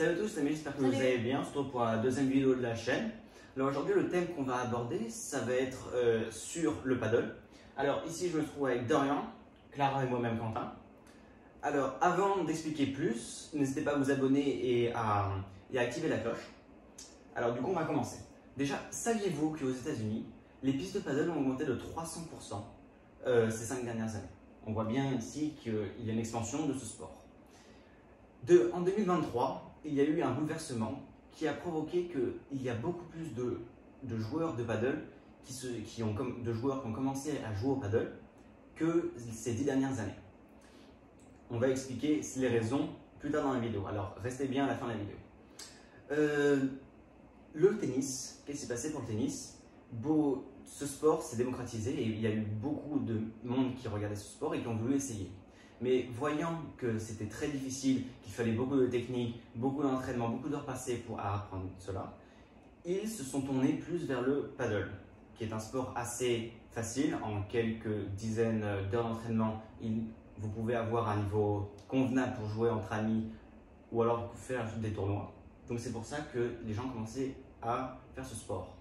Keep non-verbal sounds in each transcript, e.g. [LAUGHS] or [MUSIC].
Salut à tous, amis, j'espère que vous allez bien. Retrouve pour la deuxième vidéo de la chaîne. Alors aujourd'hui, le thème qu'on va aborder, ça va être euh, sur le paddle. Alors ici, je me trouve avec Dorian, Clara et moi-même Quentin. Alors avant d'expliquer plus, n'hésitez pas à vous abonner et à, et à activer la cloche. Alors du coup, on va commencer. Déjà, saviez-vous qu'aux États-Unis, les pistes de paddle ont augmenté de 300% euh, ces cinq dernières années? On voit bien ici qu'il y a une expansion de ce sport. De, en 2023, il y a eu un bouleversement qui a provoqué qu'il y a beaucoup plus de, de joueurs de paddle, qui se, qui ont, de joueurs qui ont commencé à jouer au paddle que ces dix dernières années. On va expliquer les raisons plus tard dans la vidéo, alors restez bien à la fin de la vidéo. Euh, le tennis, qu'est-ce qui s'est passé pour le tennis? Ce sport s'est démocratisé et il y a eu beaucoup de monde qui regardait ce sport et qui ont voulu essayer. Mais voyant que c'était très difficile, qu'il fallait beaucoup de technique, beaucoup d'entraînement, beaucoup d'heures passées pour apprendre cela, ils se sont tournés plus vers le paddle, qui est un sport assez facile. En quelques dizaines d'heures d'entraînement, vous pouvez avoir un niveau convenable pour jouer entre amis ou alors faire des tournois. Donc c'est pour ça que les gens commençaient à faire ce sport.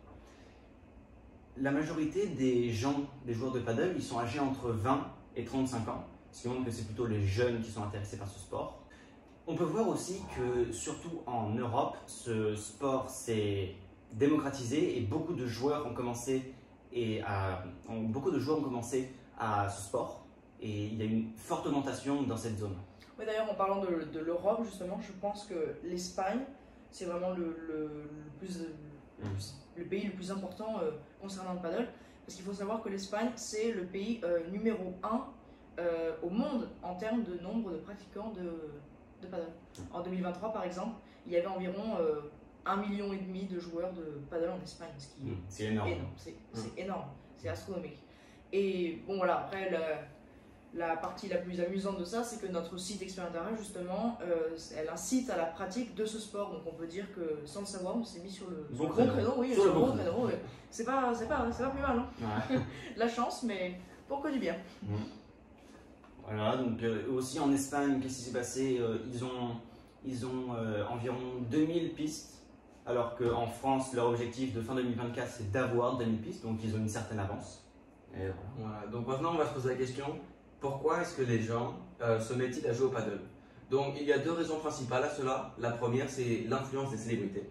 La majorité des gens, des joueurs de paddle, ils sont âgés entre 20 et 35 ans, ce qui montre que c'est plutôt les jeunes qui sont intéressés par ce sport. On peut voir aussi que, surtout en Europe, ce sport s'est démocratisé et beaucoup de joueurs ont commencé et à- ont- beaucoup de joueurs ont commencé à ce sport et il y a une forte augmentation dans cette zone. Ouais, D'ailleurs, en parlant de, de l'Europe, justement, je pense que l'Espagne, c'est vraiment le, le- le plus, le, Mm. plus- le pays le plus important euh, concernant le paddle. Parce qu'il faut savoir que l'Espagne, c'est le pays euh, numéro 1 au monde en termes de nombre de pratiquants de, de paddle. En 2023, par exemple, il y avait environ euh, 1,5 million et demi de joueurs de paddle en Espagne, ce qui est C'est énorme. énorme. C'est énorme, c'est astronomique. Et bon voilà, après la, la partie la plus amusante de ça, c'est que notre site Expérimentariat, justement, euh, elle incite à la pratique de ce sport. Donc on peut dire que sans le savoir, on s'est mis sur le, Bon créneau. oui, Sur le bon créneau. C'est pas, pas, pas plus mal, hein. Ouais. [LAUGHS] La chance, mais pour que du bien. Voilà, donc euh, aussi en Espagne, qu'est-ce qui s'est passé Euh, Ils ont, ils ont euh, environ 2000 pistes, alors qu'en France, leur objectif de fin 2024, c'est d'avoir 2000 pistes, donc ils ont une certaine avance. Et voilà. Voilà, donc maintenant on va se poser la question pourquoi est-ce que les gens euh, se mettent-ils à jouer au paddle? Donc il y a deux raisons principales à cela. La première c'est l'influence des célébrités.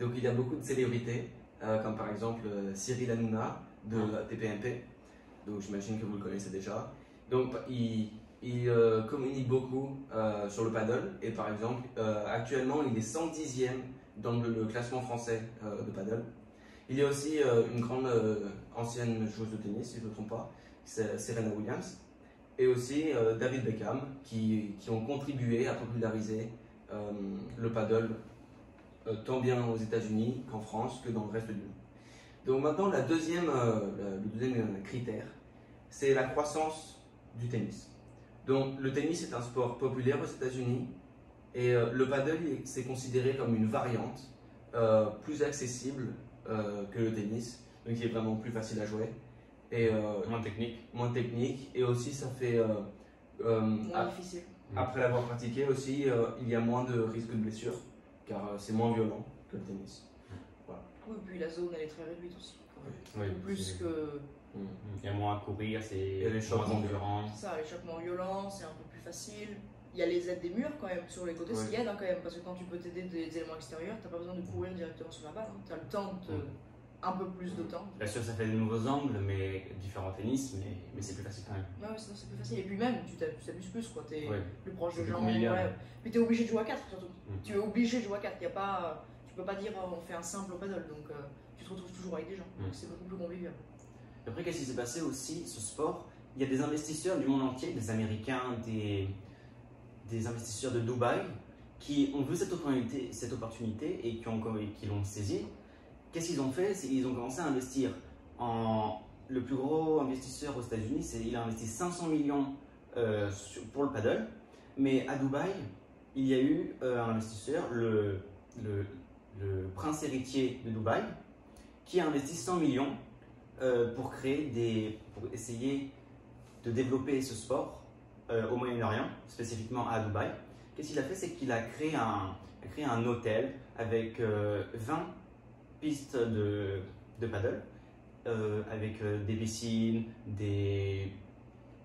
Donc il y a beaucoup de célébrités, comme par exemple Cyril Hanouna de la TPMP. Donc j'imagine que vous le connaissez déjà. Donc il, euh, communique beaucoup euh, sur le paddle et par exemple euh, actuellement il est 110e dans le, le classement français de paddle. Il y a aussi une grande ancienne joueuse de tennis, si je ne me trompe pas, Serena Williams, et aussi David Beckham, qui, qui ont contribué à populariser le paddle tant bien aux États-Unis qu'en France que dans le reste du monde. Donc maintenant, la deuxième, le deuxième critère, c'est la croissance du tennis. Donc le tennis est un sport populaire aux États-Unis et euh, le paddle c'est considéré comme une variante euh, plus accessible euh, que le tennis, donc qui est vraiment plus facile à jouer et euh, Moins technique. moins technique. Et aussi, ça fait euh, euh, Moins difficile. après l'avoir pratiqué aussi, euh, il y a moins de risque de blessure car euh, c'est moins violent que le tennis. Oui, puis la zone, elle est très réduite aussi. Oui, plus que Il y a moins à courir, c'est Et les chocs moins endurant. ça, l'échappement violent, c'est un peu plus facile. Il y a les aides des murs quand même sur les côtés, ce qui aide hein, quand même, parce que quand tu peux t'aider des éléments extérieurs, t'as pas besoin de courir directement sur la balle. Tu as le temps de te- un peu plus de temps. Bien sûr, ça fait de nouveaux angles, mais différents tennis, mais, mais c'est plus facile quand même. Ouais, c'est plus facile. Et puis même, tu t'abu- tu t'abuses plus, quoi. T'es Ouais. plus proche C'est de gens. convivial. ouais. Puis t'es obligé de jouer à 4 surtout. Mm. Tu es obligé de jouer à 4. Y a pas, tu peux pas dire oh, on fait un simple au paddle, donc euh, tu te retrouves toujours avec des gens. Mm. Donc c'est beaucoup plus convivial. Après, qu'est-ce qui s'est passé aussi, ce sport? Il y a des investisseurs du monde entier, des Américains, des, des investisseurs de Dubaï, qui ont vu cette opportunité, cette opportunité et qui ont- qui l'ont saisie. Qu'est-ce qu'ils ont fait? Qu'ils ont commencé à investir en. Le plus gros investisseur aux États-Unis, c'est il a investi 500 millions euh, pour le paddle. Mais à Dubaï, il y a eu euh, un investisseur, le, le, le prince héritier de Dubaï, qui a investi 100 millions euh, pour créer des, pour essayer de développer ce sport euh, au Moyen-Orient, spécifiquement à Dubaï. Qu'est-ce qu'il a fait? C'est qu'il a créé un, a créé un hôtel avec euh, 20 pistes de, de paddle, euh, avec des piscines, des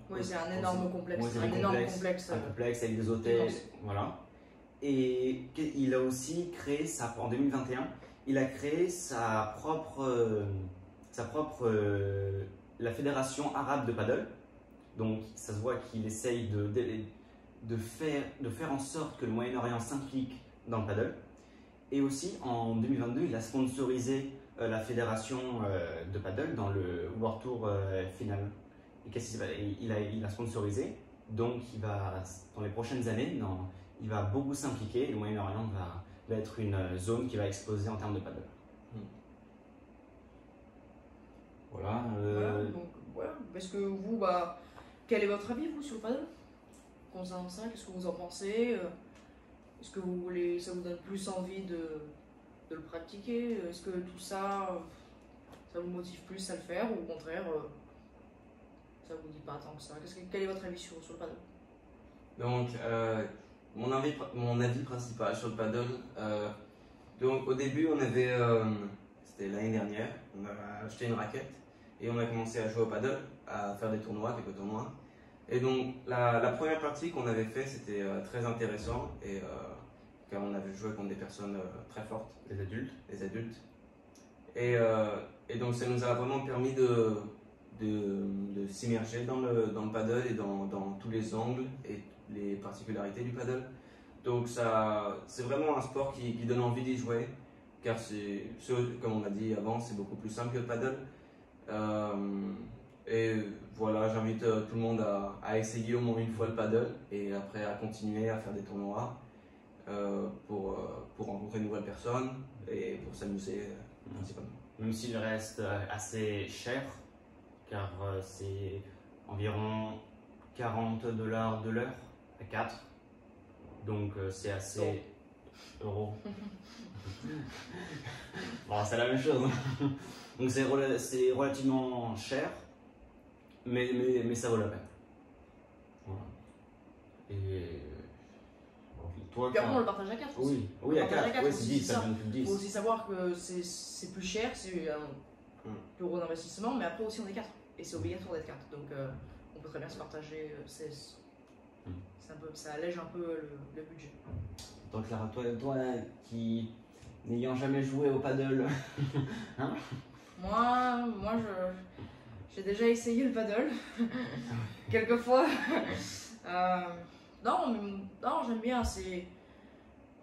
Oui, c'est un énorme complexe. Ouais, c'est un un énorme complexe. complexe. un complexe avec des hôtels, immense. voilà. Et il a aussi créé sa, en 2021, il a créé sa propre, sa propre, euh, la fédération arabe de paddle. Donc ça se voit qu'il essaye de, de, faire, de faire en sorte que le Moyen-Orient s'implique dans le paddle. Et aussi en 2022, il a sponsorisé euh, la fédération euh, de paddle dans le World Tour final. Et qu'est-ce qu'il il a, il a sponsorisé donc, il va, dans les prochaines années, il va beaucoup s'impliquer le Moyen-Orient va, va être une zone qui va exploser en termes de paddle. Mm. Voilà. euh, Voilà, donc voilà. Est-ce que vous, bah, quel est votre avis vous sur le paddle concernant ça Qu'est-ce que vous en pensez Euh, Est-ce que vous voulez, ça vous donne plus envie de, de le pratiquer Est-ce que tout ça, euh, ça vous motive plus à le faire ou au contraire, euh, ça vous dit pas tant que ça? Qu'est-ce que- Quel est votre avis sur, sur le paddle Donc, euh, mon, avis, mon avis principal sur le paddle, euh, donc au début, on avait, euh, c'était l'année dernière, on a acheté une raquette et on a commencé à jouer au paddle, à faire des tournois, quelques tournois. Et donc, la, la première partie qu'on avait fait, c'était euh, très intéressant et euh, car on avait joué contre des personnes euh, très fortes les adultes. les adultes. Et, et donc ça nous a vraiment permis de, de, de s'immerger dans le, dans le paddle et dans, dans tous les angles et les particularités du paddle. Donc ça, c'est vraiment un sport qui, qui donne envie d'y jouer, car c'est, ce- comme on a dit avant, c'est beaucoup plus simple que le paddle. Euh, et voilà, j'invite euh, tout le monde à, à essayer au moins une fois le paddle et après à continuer à faire des tournois euh, pour, euh, pour rencontrer de nouvelles personnes et pour s'amuser euh, principalement. Même s'il reste assez cher, car euh, c'est environ 40 dollars de l'heure à 4. Donc euh, c'est assez. Euros. [LAUGHS] bon, c'est la même chose. Donc c'est rela- relativement cher, mais, mais, mais ça vaut la peine. Voilà. Et. Toi, Puis après, on le partage à 4 aussi. Oui, oui, à partage à 4, quatre oui, c'est 10, c'est ça ça. donne plus de Il 10. faut aussi savoir que c'est- plus cher, c'est un plus gros d'investissement, mais après aussi on est 4. Et c'est obligatoire d'être 4. Donc euh, on peut très bien se partager euh, 16. Mm. C'est un peu, ça allège un peu le, le budget. Donc Clara, toi, toi qui n'ayant jamais joué au paddle, [LAUGHS] Moi, moi je, j'ai déjà essayé le paddle. [LAUGHS] Quelques fois. Euh, non, mais, non j'aime bien. C'est,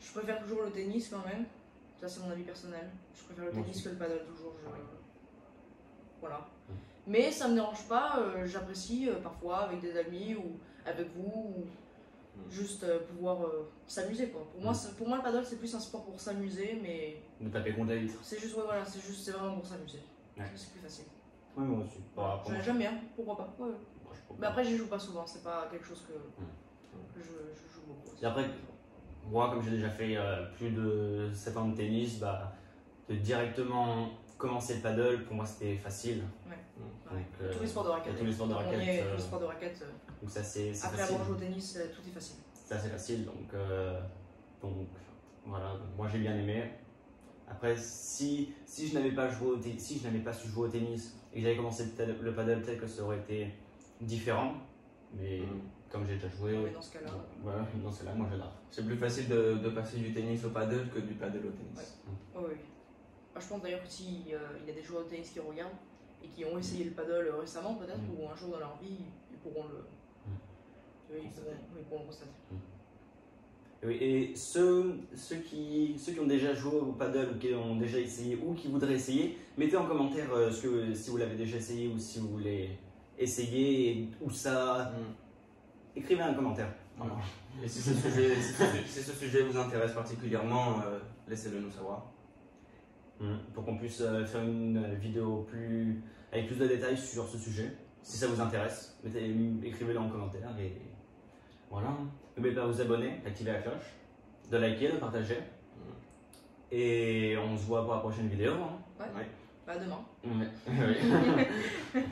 je préfère toujours le tennis quand même. Ça, c'est mon avis personnel. Je préfère le tennis que le paddle toujours. je-. Voilà. Mais ça me dérange pas. euh, j'apprécie euh, parfois avec des amis ou avec vous. Ou. Juste euh, pouvoir euh, s'amuser quoi. Pour moi, Mm. pour moi, le paddle c'est plus un sport pour s'amuser, mais de taper contre la vitre. c'est juste, ouais, voilà, c'est juste, c'est vraiment pour s'amuser. Ouais. C'est plus facile. Oui, moi aussi. Bah, bien, pourquoi pas. ouais, je Mais après, j'y joue pas souvent, c'est pas quelque chose que, Mm. je joue beaucoup. Et après, moi, comme j'ai déjà fait euh, plus de 7 ans de tennis, bah, de directement commencer le paddle, pour moi, c'était facile. Ouais. Donc, euh, tous les sports de raquette. et tous les sports de On y raquette, est, euh, tous les sports de raquette. euh, Donc ça, c'est Après facile. avoir joué au tennis, euh, tout est facile. C'est assez facile, donc, euh, donc voilà, donc moi j'ai bien aimé. Après, si, si je n'avais pas joué au te- si je n'avais pas su jouer au tennis et que j'avais commencé le paddle, peut-être que ça aurait été différent. Mais Mm. comme j'ai déjà joué, Mais dans ce cas-là. dans ce là moi j'adore. C'est plus facile de, de passer du tennis au paddle que du paddle au tennis. Ouais. Oui. Moi, je pense d'ailleurs que s'il y a des joueurs de tennis qui regardent et qui ont essayé le paddle euh, récemment, peut-être, Mm. ou un jour dans leur vie, ils pourront le. Oui, ils Constater. pourront, oui, ils pourront le constater. Et, oui, et ceux, ceux, qui, ceux qui ont déjà joué au paddle ou qui ont déjà essayé ou qui voudraient essayer, mettez en commentaire euh, ce que, si vous l'avez déjà essayé ou si vous voulez essayer, où ça. Mm. Écrivez un commentaire. Voilà. Et si ce sujet, si ce- si ce sujet vous intéresse particulièrement, euh, laissez-le nous savoir. Mm. Pour qu'on puisse euh, faire une euh, vidéo plus, avec plus de détails sur ce sujet. Si ça vous intéresse, écrivez-le en commentaire et voilà. N'oubliez pas de vous abonner, d'activer la cloche, de liker, de partager. Et on se voit pour la prochaine vidéo. hein. Ouais. Ouais. Bah, demain. Ouais. [LAUGHS] [LAUGHS]